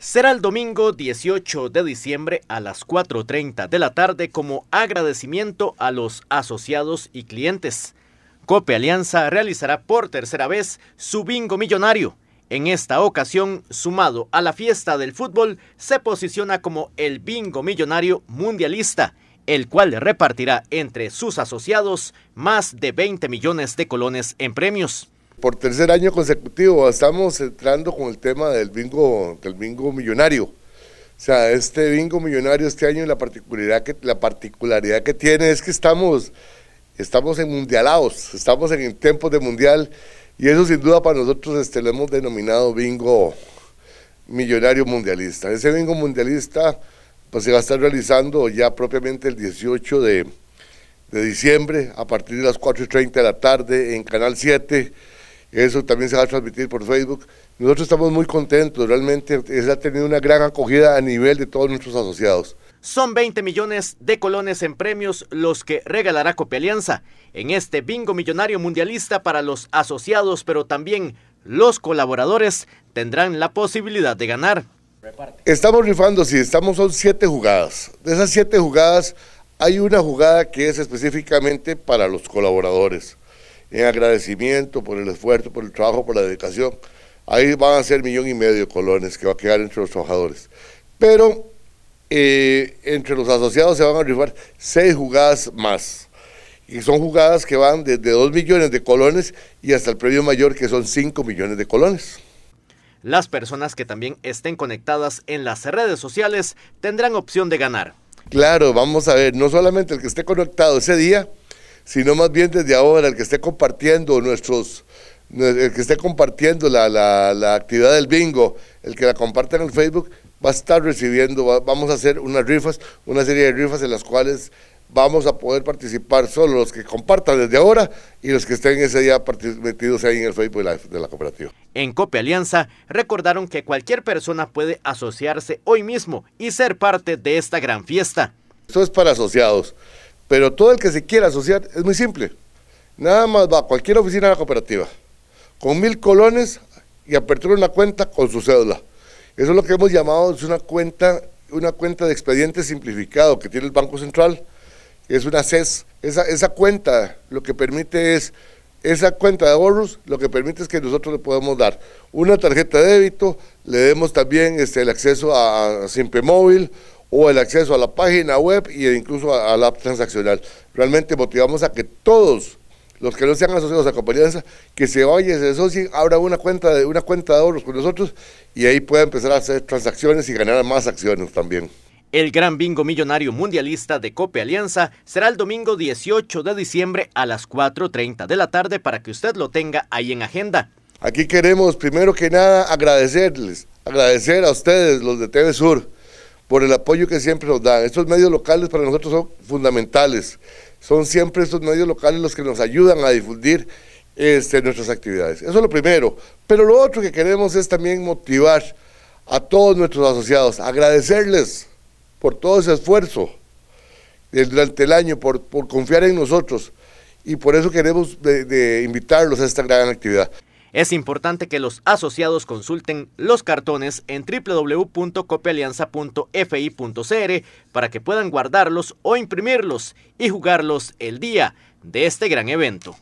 Será el domingo 18 de diciembre a las 4.30 de la tarde como agradecimiento a los asociados y clientes. Cope Alianza realizará por tercera vez su bingo millonario. En esta ocasión, sumado a la fiesta del fútbol, se posiciona como el bingo millonario mundialista, el cual repartirá entre sus asociados más de 20 millones de colones en premios. Por tercer año consecutivo estamos entrando con el tema del bingo, del bingo millonario. O sea, este bingo millonario este año la particularidad que, la particularidad que tiene es que estamos, estamos en mundialados, estamos en tiempos de mundial y eso sin duda para nosotros este, lo hemos denominado bingo millonario mundialista. Ese bingo mundialista pues se va a estar realizando ya propiamente el 18 de, de diciembre a partir de las 4.30 de la tarde en Canal 7 eso también se va a transmitir por Facebook. Nosotros estamos muy contentos, realmente ha tenido una gran acogida a nivel de todos nuestros asociados. Son 20 millones de colones en premios los que regalará Alianza en este bingo millonario mundialista para los asociados, pero también los colaboradores tendrán la posibilidad de ganar. Estamos rifando, sí, estamos, son siete jugadas. De esas siete jugadas, hay una jugada que es específicamente para los colaboradores en agradecimiento por el esfuerzo, por el trabajo, por la dedicación. Ahí van a ser millón y medio de colones que va a quedar entre los trabajadores. Pero eh, entre los asociados se van a rifar seis jugadas más. Y son jugadas que van desde dos millones de colones y hasta el premio mayor que son cinco millones de colones. Las personas que también estén conectadas en las redes sociales tendrán opción de ganar. Claro, vamos a ver, no solamente el que esté conectado ese día, sino más bien desde ahora el que esté compartiendo nuestros, el que esté compartiendo la, la, actividad del bingo, el que la comparta en el Facebook, va a estar recibiendo, vamos a hacer unas rifas, una serie de rifas en las cuales vamos a poder participar solo los que compartan desde ahora y los que estén ese día metidos ahí en el Facebook de la, de la cooperativa. En Cope Alianza recordaron que cualquier persona puede asociarse hoy mismo y ser parte de esta gran fiesta. Esto es para asociados. Pero todo el que se quiera asociar es muy simple. Nada más va a cualquier oficina de la cooperativa, con mil colones y apertura una cuenta con su cédula. Eso es lo que hemos llamado es una cuenta, una cuenta de expediente simplificado que tiene el Banco Central. Es una CES. Esa, esa cuenta lo que permite es, esa cuenta de ahorros lo que permite es que nosotros le podemos dar una tarjeta de débito, le demos también este, el acceso a, a Simpe Móvil o el acceso a la página web e incluso a, la app transaccional. Realmente motivamos a que todos los que no sean asociados a Compañía que se vayan, se asocien, abran una cuenta de una cuenta de ahorros con nosotros y ahí pueda empezar a hacer transacciones y ganar más acciones también. El gran bingo millonario mundialista de Cope Alianza será el domingo 18 de diciembre a las 4.30 de la tarde para que usted lo tenga ahí en agenda. Aquí queremos primero que nada agradecerles, agradecer a ustedes, los de TV Sur, por el apoyo que siempre nos dan. Estos medios locales para nosotros son fundamentales. Son siempre estos medios locales los que nos ayudan a difundir este, nuestras actividades. Eso es lo primero. Pero lo otro que queremos es también motivar a todos nuestros asociados, agradecerles por todo ese esfuerzo durante el año, por, confiar en nosotros. Y por eso queremos invitarlos a esta gran actividad. Es importante que los asociados consulten los cartones en www.copealianza.fi.cr para que puedan guardarlos o imprimirlos y jugarlos el día de este gran evento.